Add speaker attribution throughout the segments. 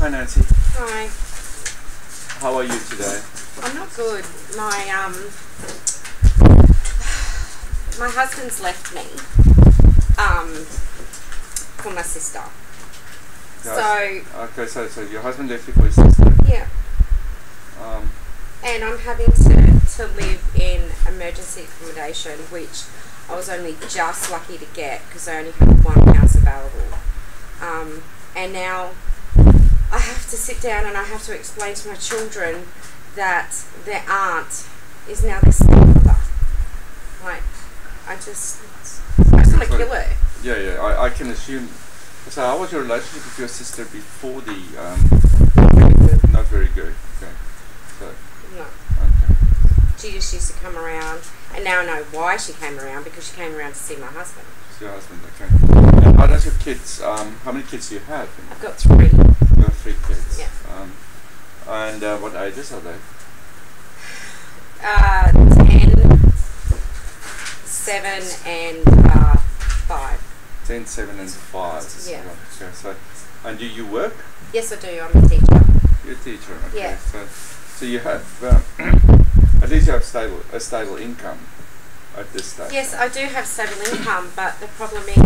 Speaker 1: Hi Nancy.
Speaker 2: Hi.
Speaker 1: How are you today?
Speaker 2: I'm not good. My um my husband's left me um for my sister.
Speaker 1: Yes.
Speaker 2: So
Speaker 1: Okay, so so your husband left you for your sister.
Speaker 2: yeah,
Speaker 1: Um,
Speaker 2: and I'm having to to live in emergency accommodation, which I was only just lucky to get because I only had one house available. Um, and now I have to sit down and I have to explain to my children that their aunt is now their stepmother. Like, I just, I just want to kill her.
Speaker 1: yeah, yeah. I, I can assume. So how was your relationship with your sister before the? Um, not very good. Okay. So
Speaker 2: No.
Speaker 1: okay.
Speaker 2: She just used to come around, and now I know why she came around because she came around to see my husband.
Speaker 1: It's your husband. Okay. And how does your kids? Um, how many kids do you have?
Speaker 2: I've got three.
Speaker 1: Three kids.
Speaker 2: Yeah.
Speaker 1: Um, and uh, what ages are they?
Speaker 2: Uh, ten, seven, and uh, five.
Speaker 1: 10, 7 and 5.
Speaker 2: Yeah.
Speaker 1: Okay, so, and do you work?
Speaker 2: Yes, I do. I'm a teacher.
Speaker 1: You're a teacher. Okay.
Speaker 2: Yeah.
Speaker 1: So, so you have, uh, at least you have stable, a stable income at this stage.
Speaker 2: Yes, I do have stable income, but the problem is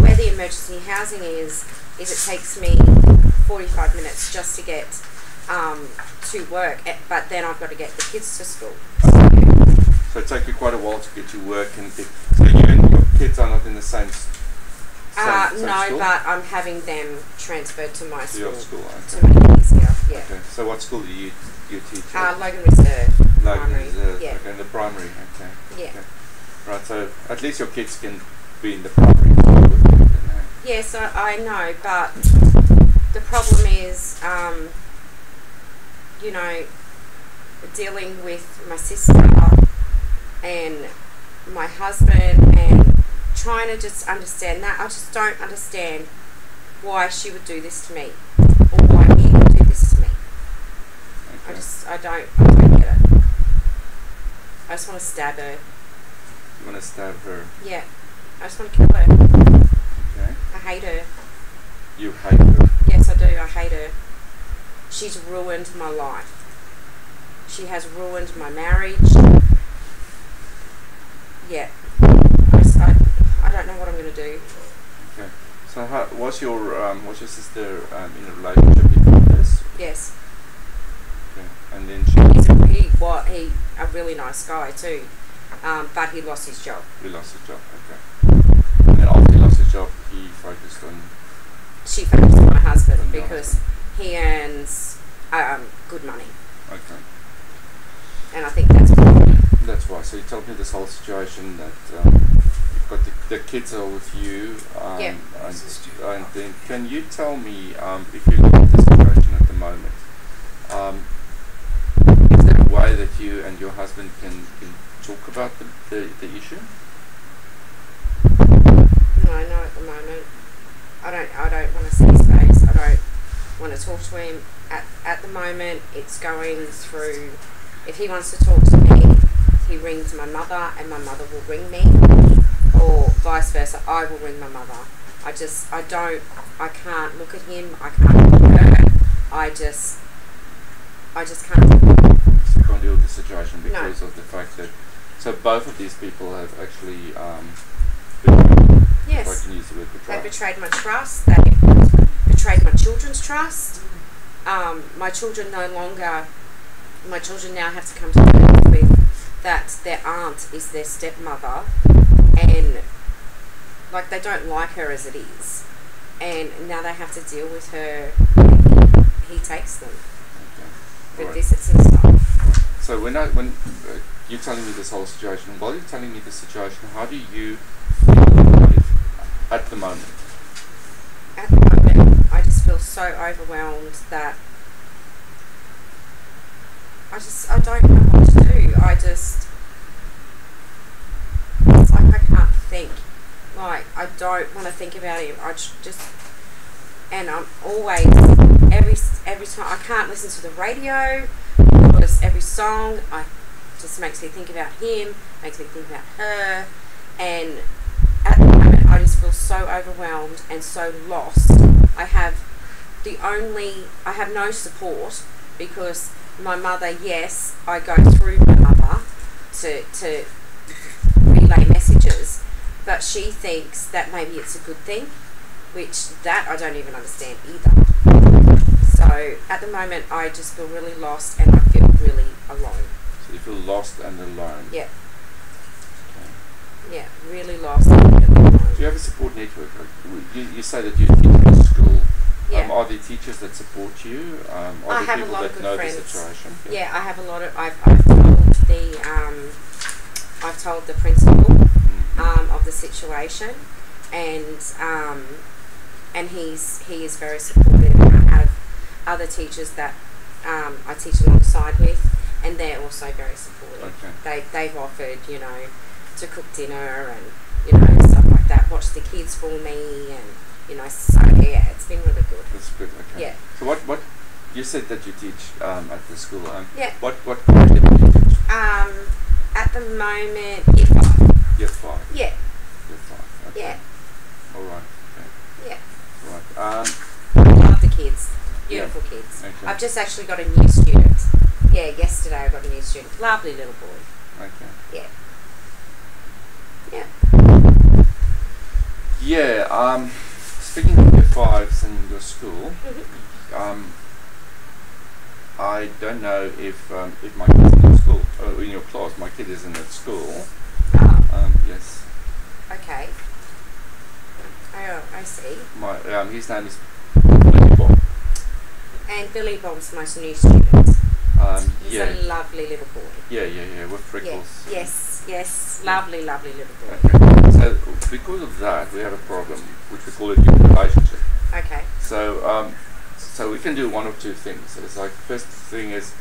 Speaker 2: where the emergency housing is, is it takes me 45 minutes just to get um, to work, eh, but then I've got to get the kids to school.
Speaker 1: So it takes you quite a while to get to work and so you and your kids are not in the same, same,
Speaker 2: Uh,
Speaker 1: same
Speaker 2: no,
Speaker 1: school?
Speaker 2: but I'm having them transferred to my
Speaker 1: to
Speaker 2: school.
Speaker 1: your school.
Speaker 2: To make it easier, yeah.
Speaker 1: okay. So what school do you, you teach?
Speaker 2: Uh. Logan Reserve.
Speaker 1: Logan
Speaker 2: primary,
Speaker 1: Reserve.
Speaker 2: yeah.
Speaker 1: Okay, in the primary. Okay.
Speaker 2: Yeah.
Speaker 1: Okay. Right. So at least your kids can be in the primary school. with you, then?
Speaker 2: Yes, I, know, but problem is, um, you know, dealing with my sister and my husband and trying to just understand that. I just don't understand why she would do this to me or why he would do this to me. I just, I don't, I don't get it. I just want to stab her.
Speaker 1: You want to stab her?
Speaker 2: Yeah, I just want to kill her.
Speaker 1: Okay.
Speaker 2: I hate her.
Speaker 1: You hate her.
Speaker 2: Yes, I do. I hate her. She's ruined my life. She has ruined my marriage. Yeah. I, just, I, I don't know what I'm going to do.
Speaker 1: Okay. So how, was your um, was your sister um, in a relationship before this?
Speaker 2: Yes.
Speaker 1: Okay. And then she
Speaker 2: He's a, he, what, he, a really nice guy too. Um, but he lost his job.
Speaker 1: he lost his job. Okay. And then after he lost his job, he focused on.
Speaker 2: She focused on husband because he earns um, good money.
Speaker 1: Okay.
Speaker 2: And I think that's why.
Speaker 1: That's why. So you told me this whole situation that um, you've got the, the kids are with you. Um,
Speaker 2: Yeah.
Speaker 1: And, and then can you tell me um, if you look at the situation at the moment, um, is there a way that you and your husband can, can talk about the, the, the issue?
Speaker 2: No, not at the moment. I don't. I don't want to see his face. I don't want to talk to him at at the moment. It's going through. If he wants to talk to me, he rings my mother, and my mother will ring me, or vice versa. I will ring my mother. I just. I don't. I can't look at him. I can't look at her. I just. I just can't.
Speaker 1: So can't deal with the situation
Speaker 2: No.
Speaker 1: because of the fact that so both of these people have actually um, betrayed, if I
Speaker 2: Yes.
Speaker 1: can use the word
Speaker 2: They betrayed my trust. They betrayed my children's trust. Um, my children no longer. My children now have to come to terms with that their aunt is their stepmother, and like they don't like her as it is, and now they have to deal with her. He takes them
Speaker 1: Okay.
Speaker 2: for
Speaker 1: Alright.
Speaker 2: visits and stuff.
Speaker 1: So when I when uh, you're telling me this whole situation, while you're telling me this situation, how do you feel about it at the moment?
Speaker 2: At the moment, I just feel so overwhelmed that I just I don't know what to do. I just it's like I can't think. Like I don't want to think about him. I just and I'm always every every time I can't listen to the radio because every song I just makes me think about him, makes me think about her, and at the moment I just feel so overwhelmed and so lost. I have the only I have no support because my mother, yes, I go through my mother to to relay messages, but she thinks that maybe it's a good thing, which that I don't even understand either. So at the moment, I just feel really lost and I feel really alone.
Speaker 1: So you feel lost and alone.
Speaker 2: Yeah.
Speaker 1: Okay.
Speaker 2: Yeah, really lost and really alone.
Speaker 1: Do you have a support network? You, you say that you teach at school.
Speaker 2: Yeah.
Speaker 1: Um, are there teachers that support you? Um, are
Speaker 2: I
Speaker 1: there
Speaker 2: have a
Speaker 1: people
Speaker 2: lot of
Speaker 1: that
Speaker 2: good
Speaker 1: know
Speaker 2: friends.
Speaker 1: the situation?
Speaker 2: Yeah, I have a lot of. I've, I've told the um, I've told the principal
Speaker 1: Mhm.
Speaker 2: um, of the situation, and um, and he's he is very supportive. I have other teachers that um, I teach alongside with, and they're also very supportive.
Speaker 1: Okay.
Speaker 2: They they've offered you know to cook dinner and you know like. Watch the kids for me, and you know so yeah, it's been really good.
Speaker 1: That's good. Okay.
Speaker 2: Yeah.
Speaker 1: So what what you said that you teach um, at the school. Um,
Speaker 2: Yeah.
Speaker 1: What what curriculum do you teach?
Speaker 2: Um, at the moment, if I,
Speaker 1: Year five.
Speaker 2: yeah,
Speaker 1: Year five. Okay.
Speaker 2: yeah,
Speaker 1: All right. Okay.
Speaker 2: yeah.
Speaker 1: All right. Um,
Speaker 2: I love the kids.
Speaker 1: Yeah.
Speaker 2: Beautiful kids.
Speaker 1: Okay.
Speaker 2: I've just actually got a new student. Yeah, yesterday I got a new student. Lovely little boy.
Speaker 1: okay.
Speaker 2: Yeah. Yeah.
Speaker 1: Yeah. Um, speaking of year fives and your school,
Speaker 2: Mhm.
Speaker 1: um, I don't know if um, if my kid's in your school or in your class. My kid isn't at school.
Speaker 2: Oh,
Speaker 1: Um, yes.
Speaker 2: okay. Oh, I see.
Speaker 1: My um, his name is Billy Bob.
Speaker 2: And Billy Bob's my new student.
Speaker 1: Um,
Speaker 2: He's
Speaker 1: yeah.
Speaker 2: a lovely little boy.
Speaker 1: Yeah, yeah, yeah. With
Speaker 2: Yeah.
Speaker 1: freckles.
Speaker 2: Yes, yes. Lovely, lovely little boy.
Speaker 1: Okay. So because of that, we have a problem, which we call a dual relationship.
Speaker 2: Okay.
Speaker 1: So, um, so we can do one of two things. It's like first thing is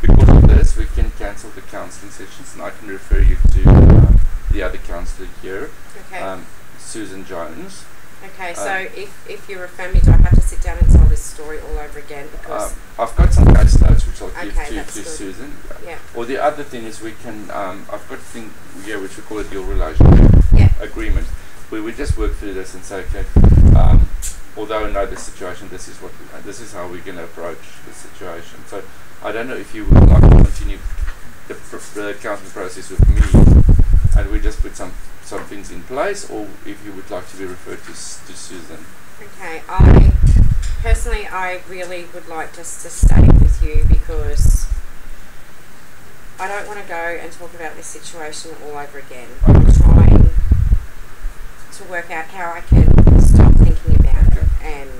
Speaker 1: because of this, we can cancel the counselling sessions, and I can refer you to uh, the other counsellor here,
Speaker 2: Okay.
Speaker 1: um, Susan Jones.
Speaker 2: Okay.
Speaker 1: um,
Speaker 2: So if if you refer me, do I have to sit down and tell this story all over again? Because
Speaker 1: Um, I've got some case notes which I'll give
Speaker 2: Okay,
Speaker 1: to, to. Susan.
Speaker 2: yeah,
Speaker 1: Or the other thing is we can. Um, I've got a thing yeah, which we call a dual relationship
Speaker 2: yeah.
Speaker 1: agreement, where we just work through this and say, okay, um, although I know the situation, this is what we, this is how we're going to approach the situation. So I don't know if you would like to continue the, pr- the counselling process with me, and we just put some some things in place, or if you would like to be referred to to Susan.
Speaker 2: Okay, I personally, I really would like just to stay with you because I don't want to go and talk about this situation all over again. I'm trying to work out how I can stop thinking about it and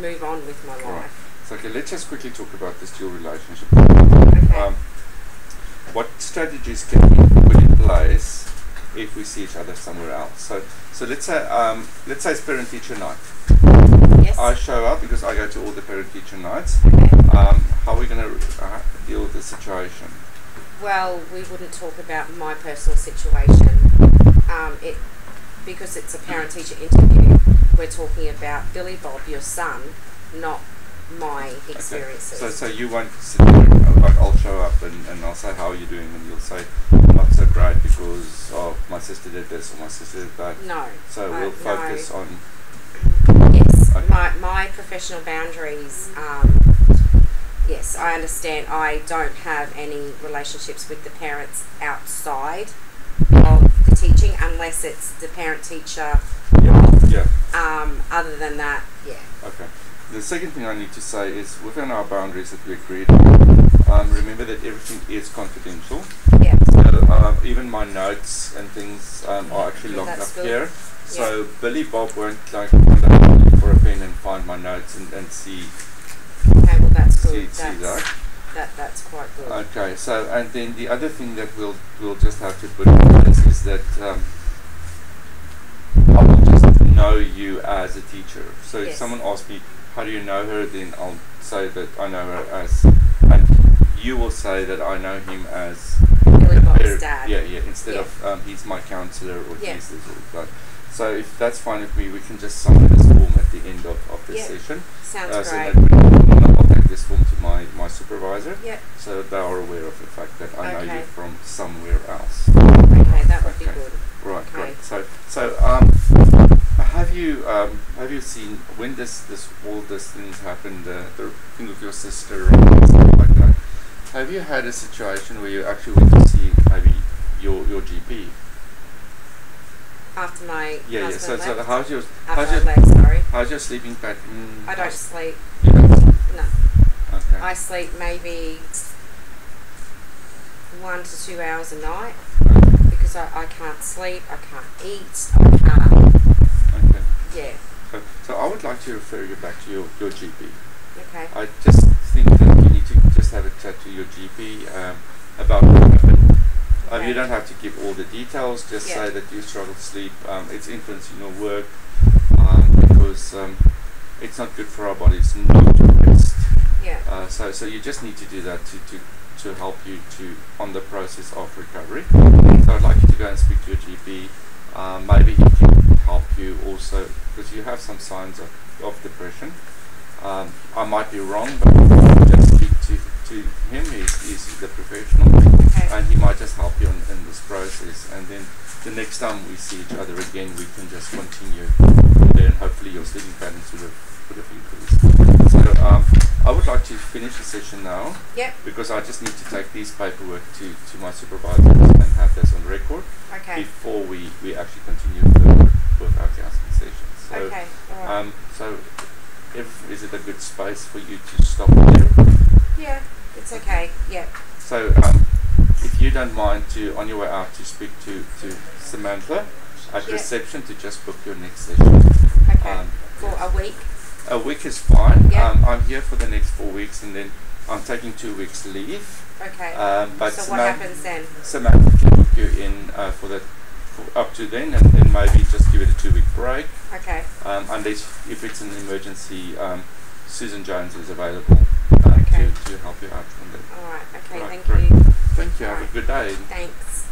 Speaker 2: move on with my life.
Speaker 1: So okay, let's just quickly talk about this dual relationship.
Speaker 2: Okay.
Speaker 1: Um, what strategies can we in place if we see each other somewhere else? So, so let's say um, let's say it's parent teacher night.
Speaker 2: yes.
Speaker 1: I show up because I go to all the parent teacher nights.
Speaker 2: okay.
Speaker 1: Um, how are we going to uh, deal with the situation?
Speaker 2: Well, we wouldn't talk about my personal situation. Um, it because it's a parent-teacher interview. We're talking about Billy Bob, your son, not my experiences.
Speaker 1: So, so you won't Like I'll show up and, and I'll say, "How are you doing?" And you'll say, "Not so great because oh, my sister did this or my sister did that."
Speaker 2: no.
Speaker 1: So
Speaker 2: Uh,
Speaker 1: we'll
Speaker 2: no.
Speaker 1: focus on
Speaker 2: Yes,
Speaker 1: Okay.
Speaker 2: my my professional boundaries. Um, yes, I understand. I don't have any relationships with the parents outside of the teaching, unless it's the parent-teacher.
Speaker 1: yeah, yeah.
Speaker 2: Um, other than that, yeah.
Speaker 1: Okay. The second thing I need to say is within our boundaries that we agreed on, um, remember that everything is confidential.
Speaker 2: Yeah.
Speaker 1: So um, even my notes and things um, are actually locked
Speaker 2: That's
Speaker 1: up
Speaker 2: good.
Speaker 1: here. So Billy Bob won't like for a pen and find my notes and, and see
Speaker 2: Okay, well that's good.
Speaker 1: see
Speaker 2: That's,
Speaker 1: that.
Speaker 2: that that's quite good.
Speaker 1: Okay. So and then the other thing that we'll we'll just have to put in place is that um, I will just know you as a teacher. So if someone asks me, how do you know her? Then I'll say that I know her as, and you will say that I know him as
Speaker 2: Billy Bob's dad.
Speaker 1: Yeah, yeah. Instead
Speaker 2: Yeah.
Speaker 1: of um, he's my counselor or
Speaker 2: Yeah.
Speaker 1: he's this or that. So if that's fine with me, we can just sign this form at the end of, of this
Speaker 2: Yeah.
Speaker 1: session.
Speaker 2: Sounds
Speaker 1: Uh, so
Speaker 2: great.
Speaker 1: that we can, I'll take this form to my, my supervisor.
Speaker 2: Yep.
Speaker 1: So they are aware of the fact that I know you from somewhere else.
Speaker 2: Okay, that would be
Speaker 1: Okay.
Speaker 2: good.
Speaker 1: Right,
Speaker 2: Okay.
Speaker 1: great. So, so um, have you um, have you seen when this this all this things happened, uh, the thing with your sister and stuff like that? Have you had a situation where you actually went to see maybe your your GP?
Speaker 2: After my
Speaker 1: Yeah, yeah. So, so
Speaker 2: left.
Speaker 1: how's your
Speaker 2: After
Speaker 1: how's your
Speaker 2: left, sorry.
Speaker 1: how's your sleeping pattern?
Speaker 2: I don't sleep.
Speaker 1: You don't sleep?
Speaker 2: No.
Speaker 1: Okay.
Speaker 2: I sleep maybe one to two hours a night
Speaker 1: okay.
Speaker 2: because I, I can't sleep, I can't eat, I can't.
Speaker 1: Okay.
Speaker 2: Yeah.
Speaker 1: So, so I would like to refer you back to your, your GP.
Speaker 2: Okay.
Speaker 1: I just think that you need to just have a chat to your GP um, about what happened. Um, you don't have to give all the details. Just
Speaker 2: Yeah.
Speaker 1: say that you struggle to sleep. Um, it's influencing your work um, because um, it's not good for our bodies not to rest.
Speaker 2: Yeah.
Speaker 1: Uh, so, so you just need to do that to, to, to help you to on the process of recovery. So I'd like you to go and speak to your GP. Um, maybe he can help you also because you have some signs of, of depression. Um, I might be wrong, but to, him. He's, he's the professional,
Speaker 2: Okay.
Speaker 1: and he might just help you in, in this process. And then the next time we see each other again, we can just continue. And then hopefully your sleeping patterns would have would have increased. So um, I would like to finish the session now
Speaker 2: Yep.
Speaker 1: because I just need to take these paperwork to, to my supervisors and have this on record
Speaker 2: Okay.
Speaker 1: before we, we actually continue further with our counseling sessions. So,
Speaker 2: okay. Right.
Speaker 1: um, so if, is it a good space for you to stop there?
Speaker 2: yeah. It's okay. Yeah.
Speaker 1: So um, if you don't mind to, on your way out, to speak to, to Samantha at
Speaker 2: Yeah.
Speaker 1: reception to just book your next session.
Speaker 2: Okay.
Speaker 1: Um,
Speaker 2: For a week.
Speaker 1: A week is fine.
Speaker 2: Yeah.
Speaker 1: Um, I'm here for the next four weeks and then I'm taking two weeks leave.
Speaker 2: Okay.
Speaker 1: Um, but
Speaker 2: so what happens then?
Speaker 1: Samantha can book you in uh, for the for up to then, and then maybe just give it a two-week break.
Speaker 2: Okay.
Speaker 1: Um, unless if it's an emergency, um, Susan Jones is available to, help you out from there.
Speaker 2: All right. Okay.
Speaker 1: Right,
Speaker 2: thank
Speaker 1: great.
Speaker 2: you.
Speaker 1: Thank you. Have a good day.
Speaker 2: Thanks.